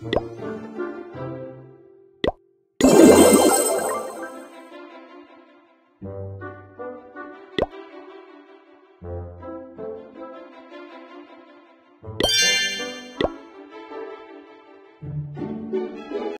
you